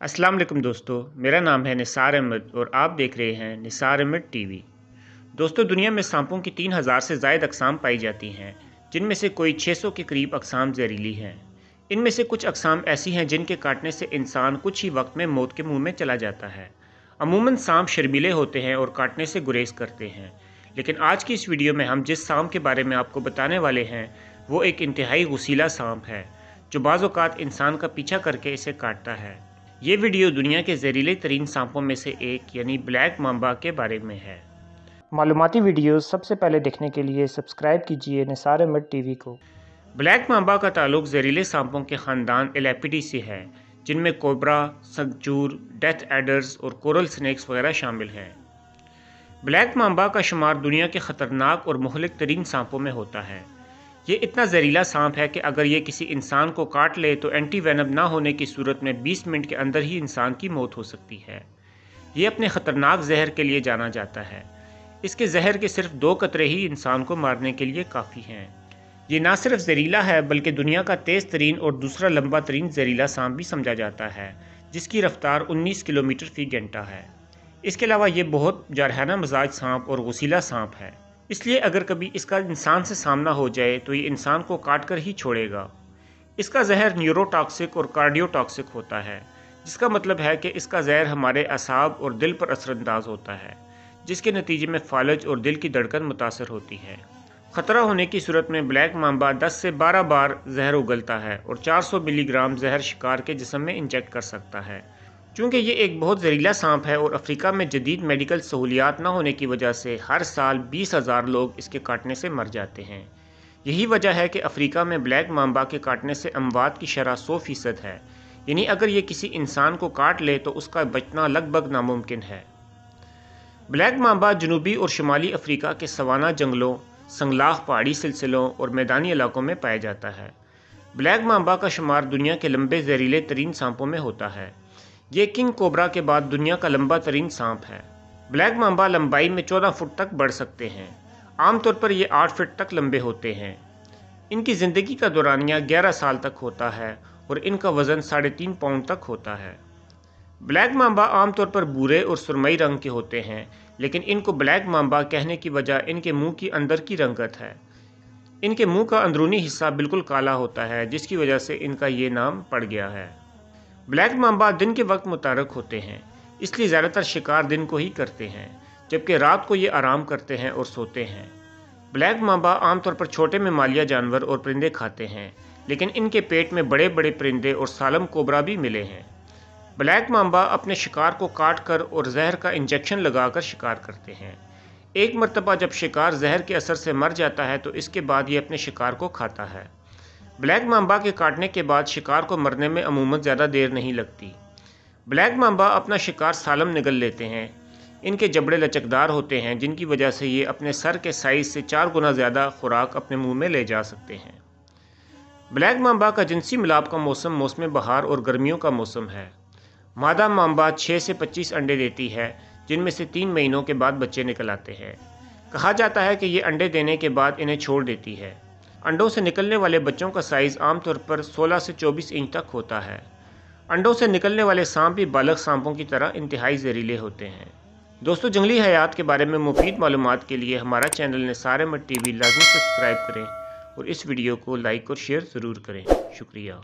अस्सलाम वालेकुम दोस्तों, मेरा नाम है निसार अहमद और आप देख रहे हैं निसार अहमद टीवी। दोस्तों, दुनिया में सांपों की तीन हज़ार से ज़ायद अकसाम पाई जाती हैं, जिनमें से कोई 600 के करीब अकसाम जहरीली हैं। इनमें से कुछ अकसाम ऐसी हैं जिनके काटने से इंसान कुछ ही वक्त में मौत के मुँह में चला जाता है। अमूमन सांप शर्मीले होते हैं और काटने से गुरेज करते हैं। लेकिन आज की इस वीडियो में हम जिस सांप के बारे में आपको बताने वाले हैं, वो एक इंतहाई गुसीला सांप है, जो बाज़ात इंसान का पीछा करके इसे काटता है। ये वीडियो दुनिया के जहरीले तरीन सांपों में से एक यानी ब्लैक माम्बा के बारे में है। मालूमती वीडियो सबसे पहले देखने के लिए सब्सक्राइब कीजिए निसार मड टीवी को। ब्लैक माम्बा का ताल्लुक जहरीले सांपों के ख़ानदान एलेपिडी से है जिनमें कोबरा सगचूर डेथ एडर्स और कोरल स्नैक्स वगैरह शामिल हैं। ब्लैक माम्बा का शुमार दुनिया के ख़तरनाक और महलिक तरीन सांपों में होता है। ये इतना जहरीला सांप है कि अगर ये किसी इंसान को काट ले तो एंटी वैनम ना होने की सूरत में 20 मिनट के अंदर ही इंसान की मौत हो सकती है। ये अपने ख़तरनाक जहर के लिए जाना जाता है। इसके जहर के सिर्फ़ दो कतरे ही इंसान को मारने के लिए काफ़ी हैं। ये ना सिर्फ़ जहरीला है, बल्कि दुनिया का तेज़ तरीन और दूसरा लंबा तरीन जहरीला सांप भी समझा जाता है, जिसकी रफ्तार 19 किलोमीटर फ़ी घंटा है। इसके अलावा ये बहुत जारहाना मजाज सांप और गसीला सांप है। इसलिए अगर कभी इसका इंसान से सामना हो जाए तो ये इंसान को काट कर ही छोड़ेगा। इसका जहर न्यूरोटॉक्सिक और कार्डियोटॉक्सिक होता है, जिसका मतलब है कि इसका जहर हमारे असाब और दिल पर असरअंदाज होता है, जिसके नतीजे में फालज और दिल की धड़कन मुतासर होती है। ख़तरा होने की सूरत में ब्लैक माम्बा 10 से 12 बार जहर उगलता है और 400 मिलीग्राम जहर शिकार के जिसम में इंजेक्ट कर सकता है। चूँकि ये एक बहुत जहरीला सांप है और अफ्रीका में जदीद मेडिकल सहूलियात ना होने की वजह से हर साल बीस हज़ार लोग इसके काटने से मर जाते हैं। यही वजह है कि अफ्रीका में ब्लैक माम्बा के काटने से अमवात की शरह सौ फ़ीसद है। यानी अगर ये किसी इंसान को काट ले तो उसका बचना लगभग नामुमकिन है। ब्लैक माम्बा जनूबी और शुमाली अफ्रीका के सवाना जंगलों संगलाख पहाड़ी सिलसिलों और मैदानी इलाकों में पाया जाता है। ब्लैक माम्बा का शुमार दुनिया के लंबे जहरीले तरीन सांपों में होता है। ये किंग कोबरा के बाद दुनिया का लंबा तरीन सांप है। ब्लैक माम्बा लंबाई में 14 फुट तक बढ़ सकते हैं। आमतौर पर ये 8 फुट तक लंबे होते हैं। इनकी ज़िंदगी का दौरानिया 11 साल तक होता है और इनका वज़न साढ़े तीन पाउंड तक होता है। ब्लैक माम्बा आमतौर पर भूरे और सुरमई रंग के होते हैं, लेकिन इनको ब्लैक माम्बा कहने की वजह इनके मुँह की अंदर की रंगत है। इनके मुँह का अंदरूनी हिस्सा बिल्कुल काला होता है, जिसकी वजह से इनका ये नाम पड़ गया है। ब्लैक माम्बा दिन के वक्त मुतारक होते हैं, इसलिए ज़्यादातर शिकार दिन को ही करते हैं, जबकि रात को ये आराम करते हैं और सोते हैं। ब्लैक माम्बा आमतौर पर छोटे में मालिया जानवर और परिंदे खाते हैं, लेकिन इनके पेट में बड़े बड़े परिंदे और सालम कोबरा भी मिले हैं। ब्लैक माम्बा अपने शिकार को काट कर और जहर का इंजेक्शन लगाकर शिकार करते हैं। एक मरतबा जब शिकार जहर के असर से मर जाता है तो इसके बाद ये अपने शिकार को खाता है। ब्लैक माम्बा के काटने के बाद शिकार को मरने में अमूमन ज़्यादा देर नहीं लगती। ब्लैक माम्बा अपना शिकार सालम निगल लेते हैं। इनके जबड़े लचकदार होते हैं, जिनकी वजह से ये अपने सर के साइज़ से चार गुना ज़्यादा खुराक अपने मुँह में ले जा सकते हैं। ब्लैक माम्बा का जिनसी मिलाप का मौसम मौसम बहार और गर्मियों का मौसम है। मादा माम्बा छः से पच्चीस अंडे देती है, जिनमें से तीन महीनों के बाद बच्चे निकल आते हैं। कहा जाता है कि ये अंडे देने के बाद इन्हें छोड़ देती है। अंडों से निकलने वाले बच्चों का साइज़ आमतौर पर 16 से 24 इंच तक होता है। अंडों से निकलने वाले सांप भी बालक सांपों की तरह इंतहाई जहरीले होते हैं। दोस्तों, जंगली हयात के बारे में मुफीद मालूम के लिए हमारा चैनल ने सारे मट टी वी सब्सक्राइब करें और इस वीडियो को लाइक और शेयर ज़रूर करें। शुक्रिया।